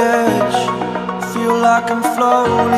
edge, feel like I'm floating